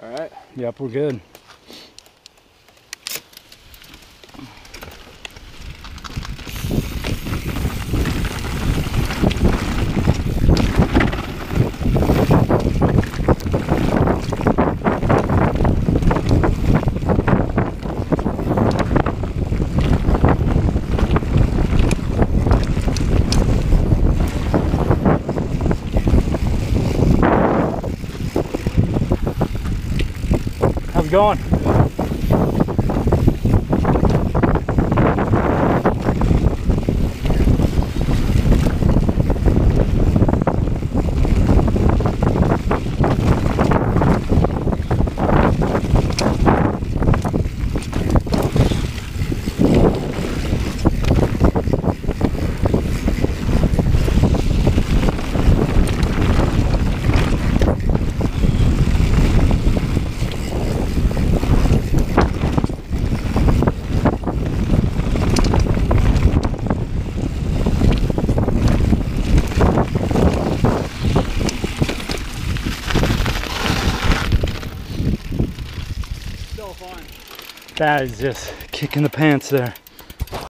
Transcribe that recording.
All right. Yep, we're good. Going? That is just kicking the pants there.